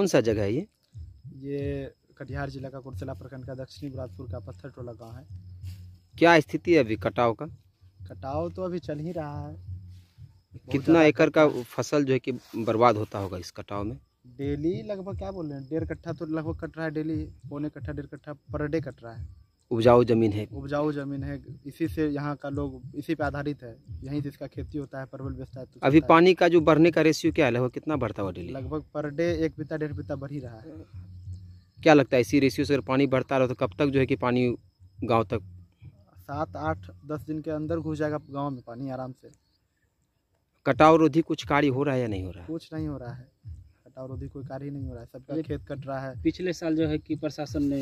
कौन सा जगह है ये? ये कटिहार जिला का कुर्सेला प्रखंड का दक्षिणी बुरादपुर का पत्थर टोला गाँव है। क्या स्थिति है अभी कटाव का? कटाव तो अभी चल ही रहा है। कितना एकड़ का फ़सल जो है कि बर्बाद होता होगा इस कटाव में? डेली लगभग क्या बोल रहे हैं डेढ़ कट्ठा तो लगभग कट रहा है डेली पौने कट्ठा डेढ़ कट्ठा पर डे कट रहा है। उपजाऊ ज़मीन है। उपजाऊ ज़मीन है। इसी से यहाँ का लोग इसी पे आधारित है। यहीं से इसका खेती होता है परवल बेचता है तो अभी पानी का जो बढ़ने का रेशियो क्या है? लगभग कितना बढ़ता हुआ डेली लगभग पर डे एक बिता डेढ़ बिता बढ़ ही रहा है। क्या लगता है इसी रेशियो से अगर पानी बढ़ता रहा तो कब तक जो है कि पानी गाँव तक? सात आठ दस दिन के अंदर घुस जाएगा गाँव में पानी आराम से। कटाव रोधी कुछ कार्य हो रहा है या नहीं हो रहा है? कुछ नहीं हो रहा है। कटाव रोधी कोई कार्य नहीं हो रहा है सबका खेत कट रहा है। पिछले साल जो है कि प्रशासन ने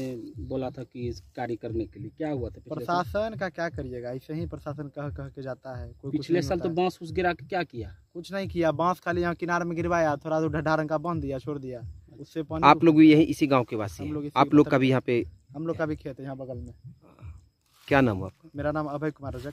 बोला था कि इस कार्य करने के लिए क्या हुआ था प्रशासन का क्या करिएगा ऐसे ही प्रशासन कह कह के जाता है कोई कुछ पिछले नहीं साल तो बाँस उस गिरा के क्या किया? कुछ नहीं किया बाँस खाली यहाँ किनारे में गिरवाया थोड़ा सा ढड्ढा रंग का बाँध दिया छोड़ दिया उससे आप लोग भी यही इसी गाँव के वासी हैं? आप लोग मतलब- का भी यहाँ पे हम लोग का भी खेत है यहाँ बगल में। क्या नाम हुआ मेरा नाम अभय कुमार रजक।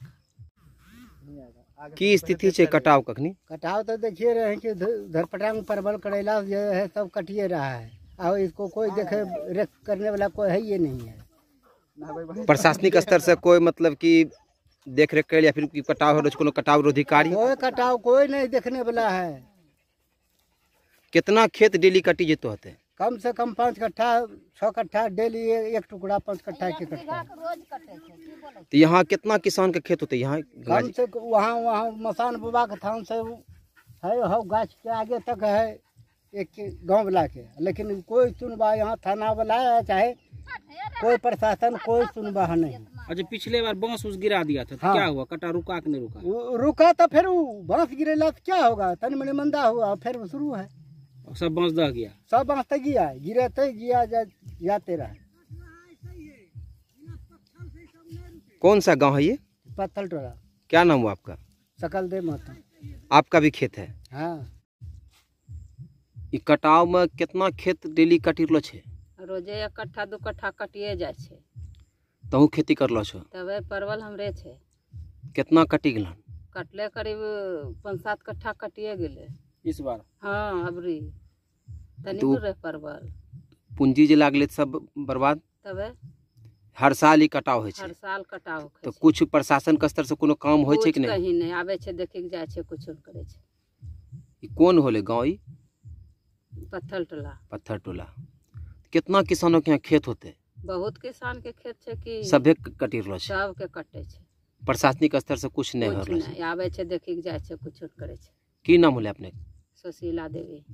की स्थिति है कटाव कखनी? कटाव तो देखिए रहे हैं कि धरपटांग परवल करेला जो है सब कटिए रहा है। और इसको कोई देखे रेख करने वाला कोई है ये नहीं है। प्रशासनिक स्तर से कोई मतलब कि देख रेख कर या फिर कटाव हो रहा है, कटाव रोधी कार्य? कोई कटाव कोई नहीं देखने वाला है। कितना खेत डेली कटी जेतो होते? कम से कम पाँच कट्ठा छः कट्ठा डेली एक टुकड़ा पाँच कट्ठा एक कट्ठा। तो यहाँ कितना किसान के खेत होते यहाँ कम से वहाँ वहाँ मसान बाबा के थान से है हो गाछ के आगे तक है एक गाँव वाला के। लेकिन कोई सुनवा यहाँ थाना वाला है चाहे कोई प्रशासन कोई सुनवा नहीं। अच्छा पिछले बार बाँस उस गिरा दिया था तो हाँ। क्या हुआ? कटा रुका कि नहीं रुका? रुका तो फिर वो बाँस गिरेला तो क्या होगा? तनी मनी मंदा हुआ फिर शुरू है। सब बाँस दह गया सब बाँस तक गया गिरे तो गया जा, जाते रहा। कौन सा गाँव है ये? पत्थल टोला। क्या नाम हुआ आपका? सकल दे माता आपका भी खेत है? हाँ। कटाव में कितना खेत डेली कटी रहलो छे? रोज़े एक कट्ठा दू कट्ठा कटिए छै। तहू खेती करलो छो? तबे परवल हमरे छै। कितना कटी गेलन कटले करीब पाँच सात कट्ठा कटिए गेलै। इस बार? हाँ अबरी तनी तो- परवल। पूंजी जे लागले सब बर्बाद? तबे? हर साल ई कटाव होइ हर साल कटाव तो होइ छै। कुछ प्रशासन के स्तर से कोनो काम होइ छै कि कुछ नहीं? कहीं नहीं। आबै छै देखे के जाइ छै कुछ करे छै। ई कोन होले गाँव ई? पत्थल टोला। पत्थर टोला। कितना किसानों के यहाँ खेत होते? बहुत किसान के खेत छै कि सभे कटी रहलो छै। सबके कटे छै। प्रशासनिक स्तर से कुछ नहीं हो रहलो छै। आबै छै देखे के जाइ छै कुछ करे छै। की नाम होले अपने सुशीला देवी।